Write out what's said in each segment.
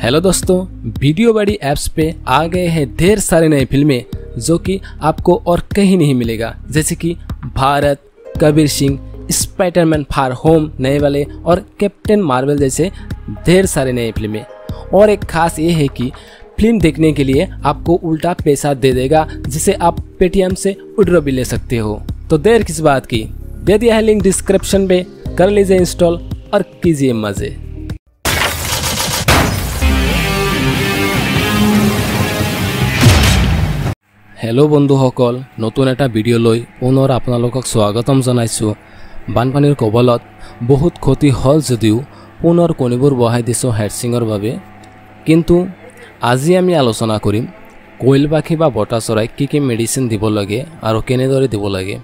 Hello दोस्तों video बड़ी apps पे आ गए हैं ढेर सारे नए फ़िल्में जो कि आपको और कहीं नहीं मिलेगा। जैसे कि Bharat, Kabir Singh Spiderman Far Home नए वाले और कैप्टन मार्वल जैसे ढेर सारे नए फ़िल्में। और एक खास ये है कि फ़िल्म देखने के लिए आपको उल्टा पैसा दे देगा, जिसे आप पेटीएम से उड्रो भी ले सकते हो। तो देर किस बात की? दे दिया है लिंक डिस्क्रिप्शन पे, कर लीजिए इंस्टॉल और कीजिए मज़े। হেল্ল' বন্ধুসকল। নতুন এটা ভিডিঅ' লৈ পুনৰ আপোনালোকক স্বাগতম জনাইছোঁ। বানপানীৰ কবলত বহুত ক্ষতি হ'ল যদিও পুনৰ কণীবোৰ বহাই দিছোঁ হেডছিঙৰ বাবে। কিন্তু আজি আমি আলোচনা কৰিম কইল পাখি বা বতাহ চৰাইক কি কি মেডিচিন দিব লাগে আৰু কেনেদৰে দিব লাগে।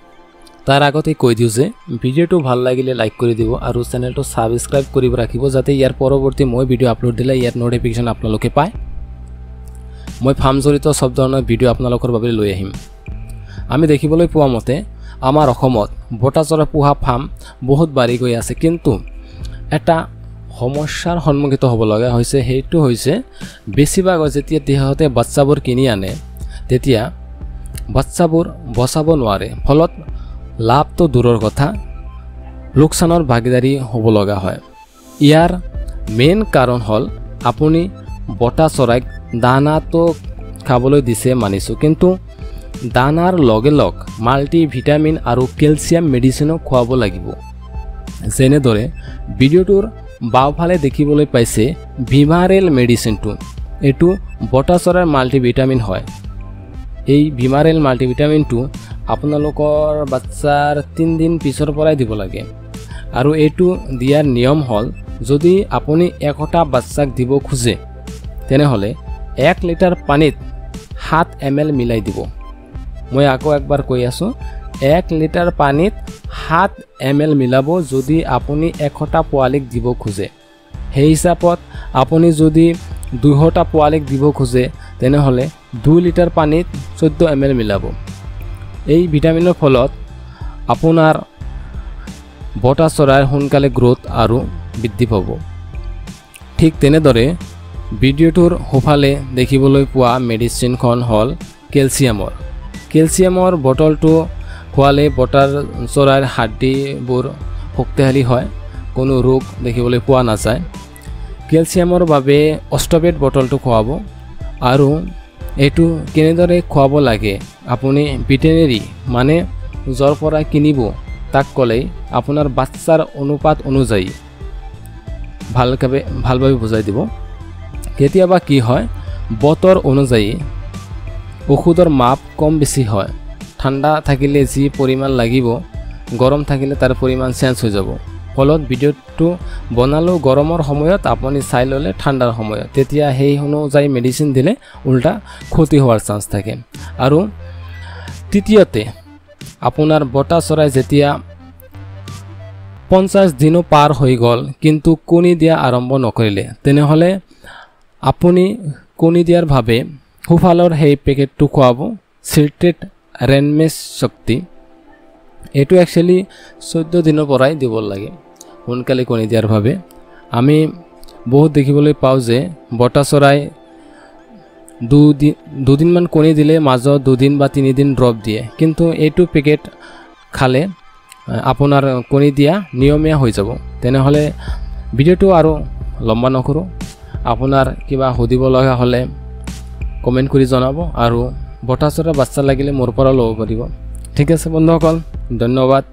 তাৰ আগতে কৈ দিওঁ যে ভিডিঅ'টো ভাল লাগিলে লাইক কৰি দিব আৰু চেনেলটো ছাবস্ক্ৰাইব কৰি ৰাখিব যাতে ইয়াৰ পৰৱৰ্তী মই ভিডিঅ' আপলোড দিলে ইয়াৰ ন'টিফিকেশ্যন আপোনালোকে পায়। মই ফাৰ্ম জড়িত চব ধৰণৰ ভিডিঅ' আপোনালোকৰ বাবে লৈ আহিম। আমি দেখিবলৈ পোৱা মতে আমাৰ অসমত বতাচৰা পোহা ফাৰ্ম বহুত বাঢ়ি গৈ আছে কিন্তু এটা সমস্যাৰ সন্মুখীন হ'ব লগা হৈছে সেইটো হৈছে বেছিভাগ যেতিয়া সিহঁতে বাচ্চাবোৰ কিনি আনে তেতিয়া বাচ্চাবোৰ বচাব নোৱাৰে। ফলত লাভটো দূৰৰ কথা লোকচানৰ ভাগিদাৰী হ'ব লগা হয়। ইয়াৰ মেইন কাৰণ হ'ল আপুনি বতা চৰাইক দানাটো খাবলৈ দিছে মানিছোঁ কিন্তু দানাৰ লগে লগ মাল্টি ভিটামিন আৰু কেলছিয়াম মেডিচিনো খুৱাব লাগিব। যেনেদৰে ভিডিঅ'টোৰ বাওঁফালে দেখিবলৈ পাইছে ভিমাৰেল মেডিচিনটো এইটো বতা চৰাইৰ মাল্টি ভিটামিন হয়। এই ভিমাৰেল মাল্টি ভিটামিনটো আপোনালোকৰ বাচ্চাৰ তিনিদিন পিছৰ পৰাই দিব লাগে। আৰু এইটো দিয়াৰ নিয়ম হ'ল যদি আপুনি এশটা বাচ্চাক দিব খোজে তেনেহ'লে এক লিটাৰ পানীত সাত এম এল মিলাই দিব। মই আকৌ একবাৰ কৈ আছোঁ এক লিটাৰ পানীত সাত এম এল মিলাব যদি আপুনি এশটা পোৱালিক দিব খোজে। সেই হিচাপত আপুনি যদি দুশটা পোৱালিক দিব খোজে তেনেহ'লে দুই লিটাৰ পানীত চৈধ্য এম এল মিলাব। এই ভিটামিনৰ ফলত আপোনাৰ বতাহ চৰাইৰ সোনকালে গ্ৰ'থ আৰু বৃদ্ধি পাব। ঠিক তেনেদৰে ভিডিঅ'টোৰ সোঁফালে দেখিবলৈ পোৱা মেডিচিনখন হ'ল কেলছিয়ামৰ। কেলছিয়ামৰ বটলটো খোৱালে বতাৰ চৰাইৰ হাৰ্ডিবোৰ শক্তিশালী হয় কোনো ৰোগ দেখিবলৈ পোৱা নাযায়। কেলছিয়ামৰ বাবে অষ্টবেট বটলটো খুৱাব। আৰু এইটো কেনেদৰে খুৱাব লাগে আপুনি ভেটেনেৰী মানে য'ৰ পৰা কিনিব তাক ক'লেই আপোনাৰ বাচ্চাৰ অনুপাত অনুযায়ী ভালভাৱে ভালভাৱে বুজাই দিব। কেতিয়াবা কি হয় বতৰ অনুযায়ী ঔষধৰ মাপ কম বেছি হয়। ঠাণ্ডা থাকিলে যি পৰিমাণ লাগিব গৰম থাকিলে তাৰ পৰিমাণ চেঞ্জ হৈ যাব। ফলত ভিডিঅ'টো বনালেও গৰমৰ সময়ত আপুনি চাই ল'লে ঠাণ্ডাৰ সময়ত। তেতিয়া সেই অনুযায়ী মেডিচিন দিলে উল্টা ক্ষতি হোৱাৰ চান্স থাকে। আৰু তৃতীয়তে আপোনাৰ বতাহ চৰাই যেতিয়া পঞ্চাছ দিনো পাৰ হৈ গ'ল কিন্তু কণী দিয়া আৰম্ভ নকৰিলে তেনেহ'লে আপুনি কণী দিয়াৰ বাবে সোঁফালৰ সেই পেকেটটো খুৱাব। চিল্টেড ৰেনমেছ শক্তি। এইটো একচুৱেলি চৈধ্য দিনৰ পৰাই দিব লাগে সোনকালে কণী দিয়াৰ বাবে। আমি বহুত দেখিবলৈ পাওঁ যে বতা চৰাই দুদিন দুদিনমান কণী দিলে মাজত দুদিন বা তিনিদিন ড্ৰপ দিয়ে। কিন্তু এইটো পেকেট খালে আপোনাৰ কণী দিয়া নিয়মীয়া হৈ যাব। তেনেহ'লে ভিডিঅ'টো আৰু লম্বা নকৰোঁ। আপোনাৰ কিবা সুধিব লগা হ'লে কমেণ্ট কৰি জনাব আৰু বতাহ চৰা বাচ্চা লাগিলে মোৰ পৰা ল'ব পাৰিব। ঠিক আছে বন্ধুসকল ধন্যবাদ।